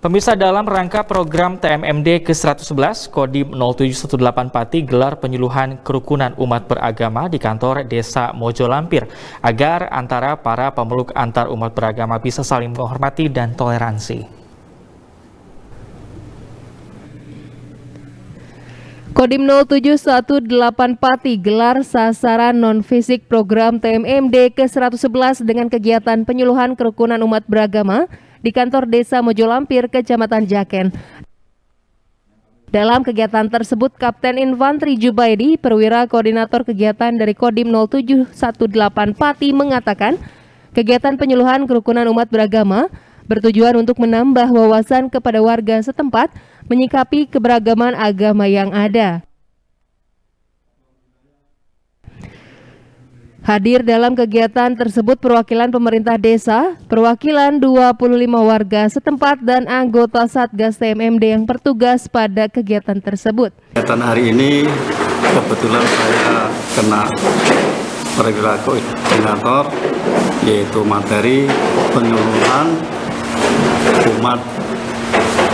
Pemirsa dalam rangka program TMMD ke-111 Kodim 0718 Pati gelar penyuluhan kerukunan umat beragama di kantor Desa Mojo Lampir agar antara para pemeluk antar umat beragama bisa saling menghormati dan toleransi. Kodim 0718 Pati gelar sasaran non-fisik program TMMD ke-111 dengan kegiatan penyuluhan kerukunan umat beragama di kantor Desa Mojolampir, Kecamatan Jaken. Dalam kegiatan tersebut, Kapten Infanteri Jubaidi, perwira koordinator kegiatan dari Kodim 0718 Pati mengatakan, kegiatan penyuluhan kerukunan umat beragama bertujuan untuk menambah wawasan kepada warga setempat menyikapi keberagaman agama yang ada. Hadir dalam kegiatan tersebut perwakilan pemerintah desa, perwakilan 25 warga setempat dan anggota Satgas TMMD yang bertugas pada kegiatan tersebut. Kegiatan hari ini kebetulan saya kena perwira koordinator yaitu materi penyuluhan umat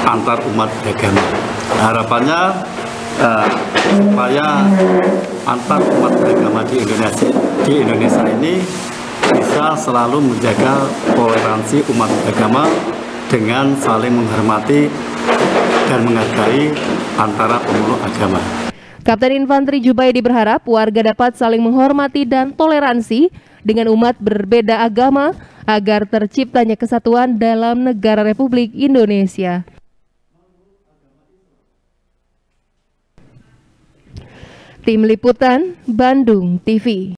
antar umat agama. Harapannya uh, supaya antar umat beragama di Indonesia di Indonesia ini bisa selalu menjaga toleransi umat beragama dengan saling menghormati dan menghargai antara pemeluk agama. Kapten Infanteri Jubaidi berharap warga dapat saling menghormati dan toleransi dengan umat berbeda agama agar terciptanya kesatuan dalam negara Republik Indonesia. Tim Liputan Bandung TV